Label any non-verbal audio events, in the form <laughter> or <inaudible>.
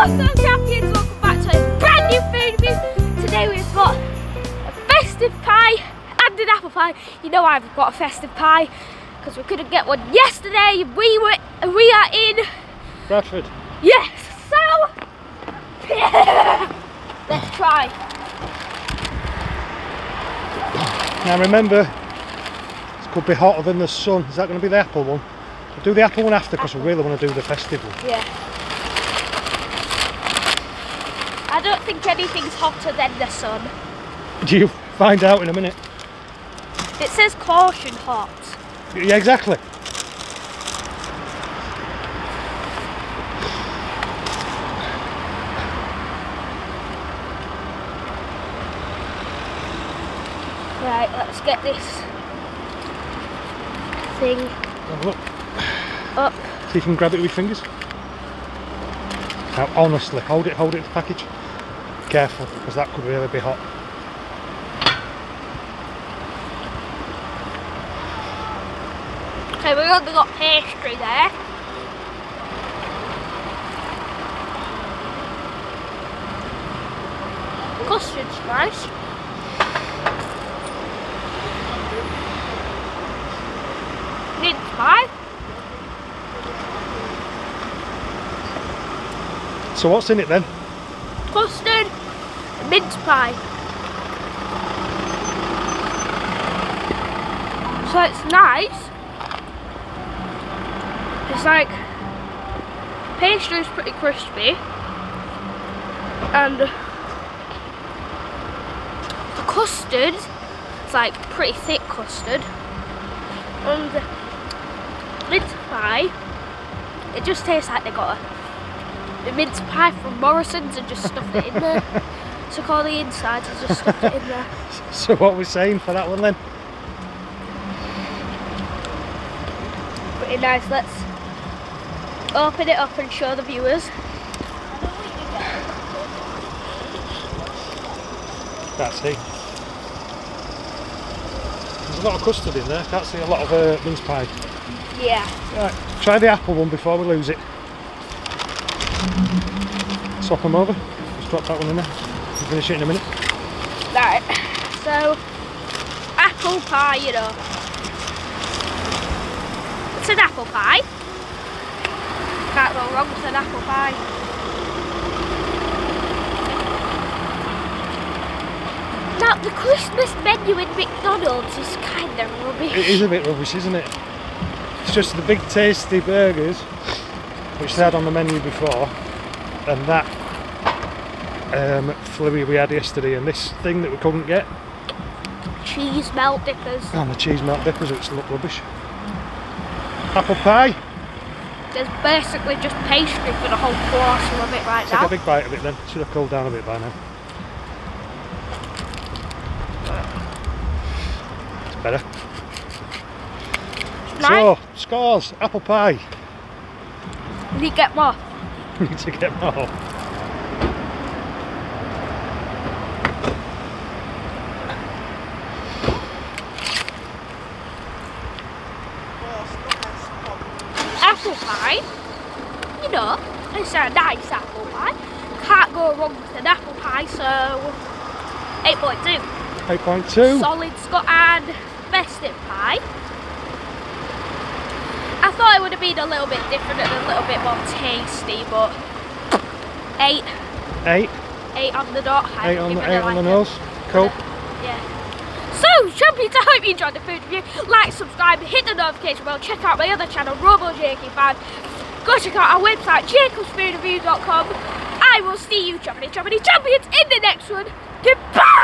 What's up champions, welcome back to a brand new food review. Today we've got a festive pie and an apple pie. You know I've got a festive pie because we couldn't get one yesterday. We were we are in Bradford. Yes, so <laughs> let's try. Now remember, it could be hotter than the sun. Is that going to be the apple one? We'll do the apple one after because we really want to do the festive one. Yeah. I don't think anything's hotter than the sun. <laughs> Do you find out in a minute? It says caution hot. Yeah, exactly. Right, let's get this thing Have a look. up. See if you can grab it with your fingers. Now, honestly, hold it, hold it to the package. Careful, because that could really be hot. Okay, we've only got pastry there. Custard's nice. Mince pie. So what's in it then? Mince pie. So it's nice. It's like pastry's pretty crispy and the custard it's like pretty thick custard and the mince pie it just tastes like they got a, the mince pie from Morrisons and just stuffed it in there <laughs> took all the insides and just stuffed it in there <laughs> So what we're saying for that one then? pretty nice let's open it up and show the viewers Can't see. There's a lot of custard in there. Can't see a lot of uh, mince pie. yeah Right, try the apple one before we lose it. Swap them over. Just drop that one in there. Finish it in a minute. Right, so apple pie, you know. It's an apple pie. Can't go wrong with an apple pie. Now, the Christmas menu in McDonald's is kind of rubbish. It is a bit rubbish, isn't it? It's just the big tasty burgers, which they had on the menu before, and that um, fluey we had yesterday, and this thing that we couldn't get, Cheese melt dippers. and the cheese melt dippers, which look rubbish. Apple pie. There's basically just pastry for the whole portion of it right Take now. a big bite of it then. Should have cooled down a bit by now. It's better. Nice. So, scores, apple pie. Did you get more? Need to get more. <laughs> pie. You know, it's a nice apple pie. Can't go wrong with an apple pie, so 8.2. 8.2. Solid Scott and festive pie. I thought it would have been a little bit different and a little bit more tasty, but 8, 8. 8 on the dot. I 8 on the, eight on the nose. Cool. Yeah. So, I hope you enjoyed the food review. Like, subscribe, hit the notification bell, check out my other channel, Robo Jakey Fan. Go check out our website, jacobsfoodreview.com. I will see you, champions, champions, champions, in the next one. Goodbye!